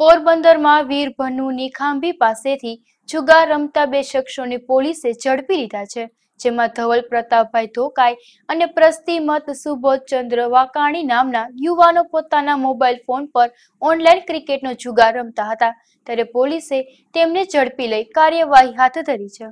પોરબંદરમાં વીરભનુની ખાંભી પાસેથી જુગાર રમતા બે શખ્સોને પોલીસે ઝડપી લીધા છે, જેમાં ધવલ પ્રતાપભાઈ ધોકાઈ અને પ્રસ્તિમત સુબોધચંદ્ર વાકાણી નામના યુવાનો પોતાના મોબાઈલ ફોન પર ઓનલાઈન ક્રિકેટનો જુગાર રમતા હતા. ત્યારે પોલીસે તેમને ઝડપી લઈ કાર્યવાહી હાથ ધરી છે.